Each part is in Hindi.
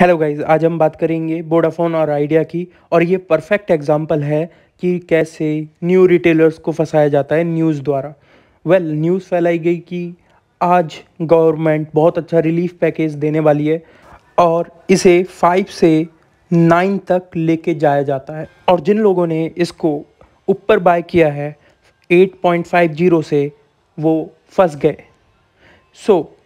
हेलो गाइज़ आज हम बात करेंगे वोडाफोन और आइडिया की और ये परफेक्ट एग्जांपल है कि कैसे न्यू रिटेलर्स को फंसाया जाता है न्यूज़ द्वारा। वेल well, न्यूज़ फैलाई गई कि आज गवर्नमेंट बहुत अच्छा रिलीफ पैकेज देने वाली है और इसे फाइव से नाइन तक लेके जाया जाता है। और जिन लोगों ने इसको ऊपर बाय किया है 8.50 से वो फंस गए। सो so,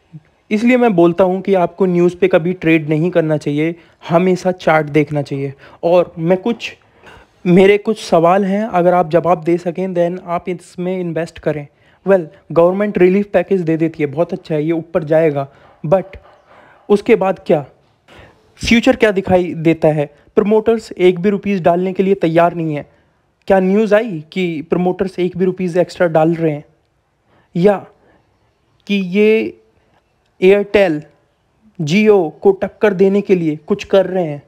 इसलिए मैं बोलता हूँ कि आपको न्यूज़ पे कभी ट्रेड नहीं करना चाहिए, हमेशा चार्ट देखना चाहिए। और मैं कुछ, मेरे कुछ सवाल हैं, अगर आप जवाब दे सकें देन आप इसमें इन्वेस्ट करें। वेल गवर्नमेंट रिलीफ पैकेज दे देती है, बहुत अच्छा है, ये ऊपर जाएगा। बट उसके बाद क्या? फ्यूचर क्या दिखाई देता है? प्रमोटर्स एक भी रुपीज़ डालने के लिए तैयार नहीं है। क्या न्यूज़ आई कि प्रमोटर्स एक भी रुपीज़ एक्स्ट्रा डाल रहे हैं? या कि ये एयरटेल जियो को टक्कर देने के लिए कुछ कर रहे हैं।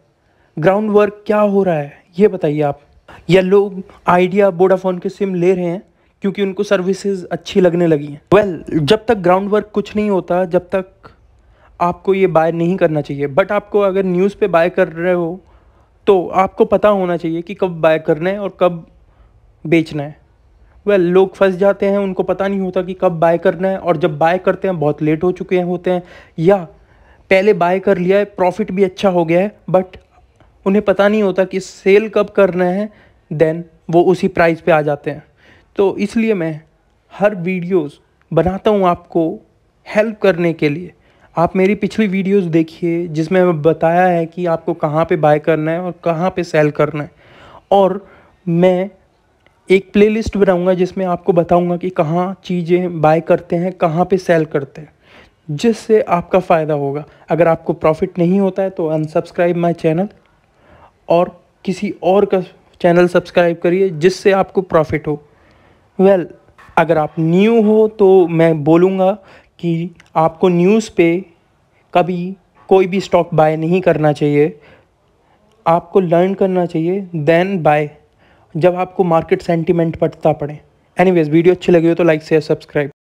ग्राउंड वर्क क्या हो रहा है ये बताइए आप। या लोग आइडिया वोडाफोन के सिम ले रहे हैं क्योंकि उनको सर्विसेज़ अच्छी लगने लगी हैं। वेल well, जब तक ग्राउंड वर्क कुछ नहीं होता जब तक आपको ये बाय नहीं करना चाहिए। बट आपको अगर न्यूज़ पे बाय कर रहे हो तो आपको पता होना चाहिए कि कब बाय करना है और कब बेचना है। वेल well, लोग फंस जाते हैं उनको पता नहीं होता कि कब बाय करना है और जब बाय करते हैं बहुत लेट हो चुके हैं होते हैं। या पहले बाय कर लिया है प्रॉफिट भी अच्छा हो गया है बट उन्हें पता नहीं होता कि सेल कब करना है देन वो उसी प्राइस पे आ जाते हैं। तो इसलिए मैं हर वीडियोस बनाता हूँ आपको हेल्प करने के लिए। आप मेरी पिछली वीडियोस देखिए जिसमें मैं बताया है कि आपको कहाँ पे बाय करना है और कहाँ पे सेल करना है। और मैं एक प्लेलिस्ट बनाऊँगा जिसमें आपको बताऊँगा कि कहाँ चीज़ें बाय करते हैं कहाँ पे सेल करते हैं जिससे आपका फ़ायदा होगा। अगर आपको प्रॉफिट नहीं होता है तो अनसब्सक्राइब माय चैनल और किसी और का चैनल सब्सक्राइब करिए जिससे आपको प्रॉफिट हो। वेल well, अगर आप न्यू हो तो मैं बोलूँगा कि आपको न्यूज़ पे कभी कोई भी स्टॉक बाय नहीं करना चाहिए। आपको लर्न करना चाहिए देन बाय जब आपको मार्केट सेंटीमेंट पटता पड़े। एनीवेज वीडियो अच्छी लगी हो तो लाइक शेयर सब्सक्राइब